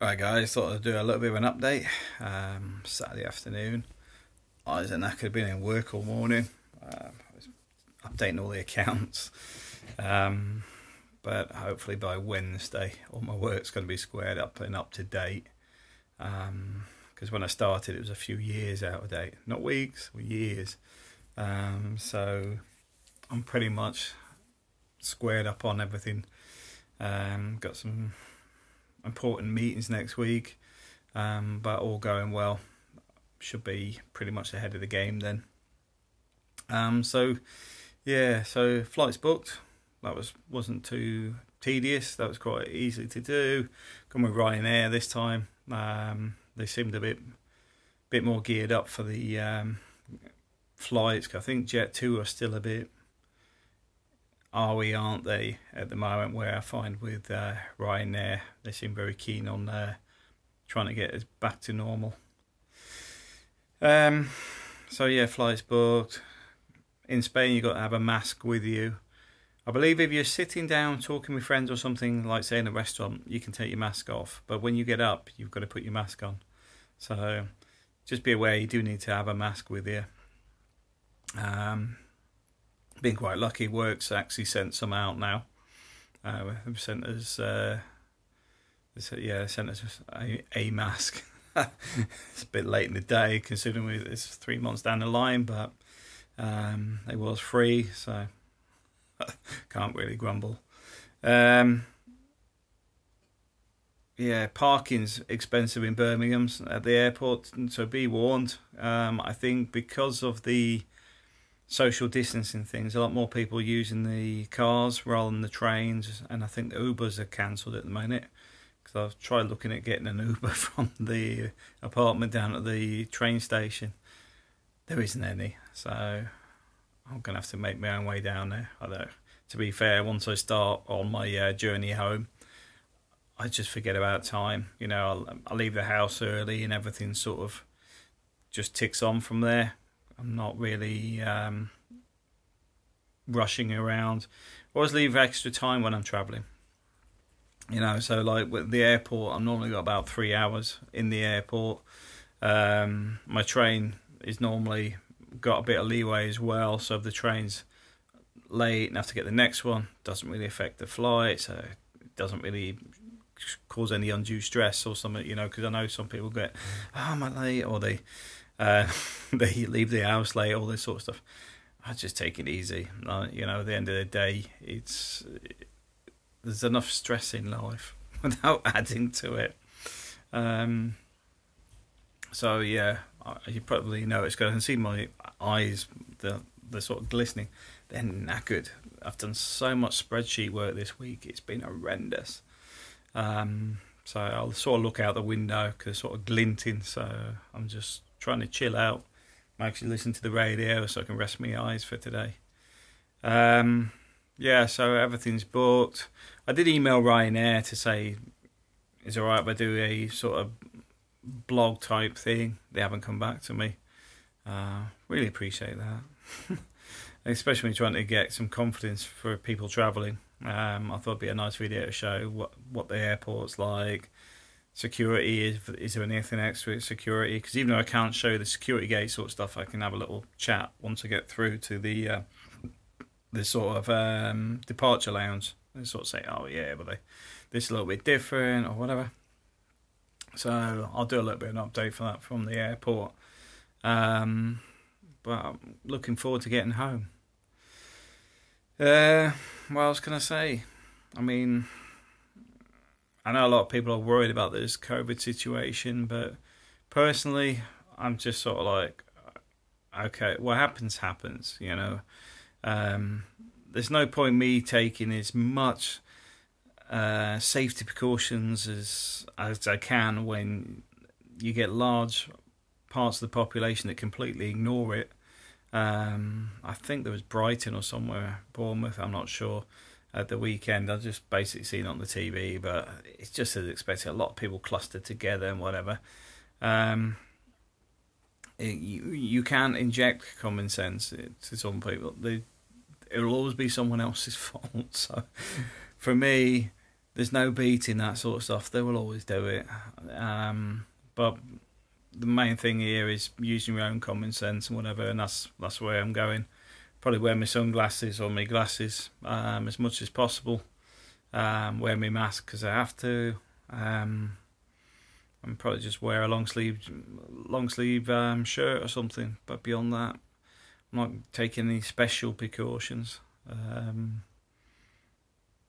Right, guys, thought I'd do a little bit of an update. Um, Saturday afternoon, I was in knackered, been in work all morning, uh, updating all the accounts. Um, but hopefully by Wednesday, all my work's going to be squared up and up to date. Because um, when I started, it was a few years out of date, not weeks, years. Um, so I'm pretty much squared up on everything. Um, got some important meetings next week, um, but all going well. Should be pretty much ahead of the game then. Um, so yeah, so flights booked. That was wasn't too tedious. That was quite easy to do. Come with Ryanair this time. Um, they seemed a bit bit more geared up for the um, flights. I think Jet2 are still a bit are we, aren't they, at the moment, where I find with uh, Ryanair, they seem very keen on uh, trying to get us back to normal. Um, so, yeah, flights booked. In Spain, you've got to have a mask with you. I believe if you're sitting down talking with friends or something, like say in a restaurant, you can take your mask off. But when you get up, you've got to put your mask on. So just be aware you do need to have a mask with you. Um, been quite lucky. Works actually sent some out now. Uh, sent us, uh, yeah, sent us a, a mask. it's a bit late in the day considering we, it's three months down the line, but um, it was free, so can't really grumble. Um, yeah, parking's expensive in Birmingham at the airport, so be warned. Um, I think because of the social distancing things. A lot more people using the cars rather than the trains, and I think the Ubers are cancelled at the moment. Because I've tried looking at getting an Uber from the apartment down at the train station. There isn't any, so I'm gonna have to make my own way down there. Although, to be fair, once I start on my uh, journey home, I just forget about time. You know, I'll leave the house early, and everything sort of just ticks on from there I'm not really um, rushing around. I always leave extra time when I'm traveling. You know, so like with the airport, I'm normally got about three hours in the airport. Um, my train is normally got a bit of leeway as well, so if the train's late and have to get the next one, doesn't really affect the flight, so it doesn't really cause any undue stress or something. You know, because I know some people get, oh, am I late, or they uh, they leave the house late, all this sort of stuff. I just take it easy. You know, at the end of the day, it's there's enough stress in life without adding to it. Um, so yeah, you probably know it's good. I can see my eyes, the the sort of glistening. They're knackered. I've done so much spreadsheet work this week. It's been horrendous. Um, so I'll sort of look out the window because sort of glinting. So I'm just trying to chill out. I'm actually listening to the radio so I can rest my eyes for today. Um, yeah, so everything's booked. I did email Ryanair to say, is it alright if I do a sort of blog type thing? They haven't come back to me. Uh, really appreciate that. Especially when trying to get some confidence for people travelling. Um, I thought it'd be a nice video to show what, what the airport's like, security is is there anything extra security? Because even though i can't show the security gate sort of stuff i can have a little chat once i get through to the uh, the sort of um, departure lounge. And sort of say oh yeah but they this is a little bit different or whatever. So i'll do a little bit of an update for that from the airport. Um, but i'm looking forward to getting home. Uh, what else can i say? I mean I know a lot of people are worried about this COVID situation, but personally, I'm just sort of like, okay, what happens, happens, you know. Um, there's no point me taking as much uh, safety precautions as as I can when you get large parts of the population that completely ignore it. Um, I think there was Brighton or somewhere, Bournemouth, I'm not sure at the weekend. I just basically seen on the TV, but it's just as expected. A lot of people clustered together and whatever. Um, it, you you can't inject common sense to some people. They, it'll always be someone else's fault. So, for me, there's no beating that sort of stuff. They will always do it. Um, but the main thing here is using your own common sense and whatever, and that's that's where I'm going. Probably wear my sunglasses or my glasses um, as much as possible. Um, wear my mask because I have to. Um, and probably just wear a long sleeve long sleeve um, shirt or something. But beyond that, I'm not taking any special precautions. Um,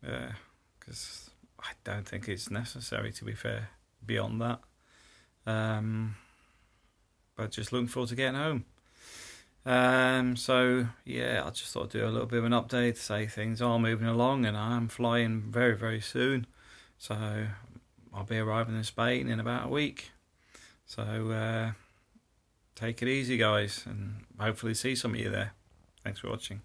yeah, because I don't think it's necessary. To be fair, beyond that, um, but just looking forward to getting home. Um, so yeah, I just thought I'd do a little bit of an update, say things are moving along, and I'm flying very very soon. So I'll be arriving in Spain in about a week. So uh, take it easy, guys, and hopefully see some of you there. Thanks for watching.